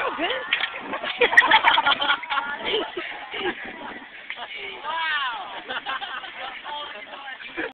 so good. wow.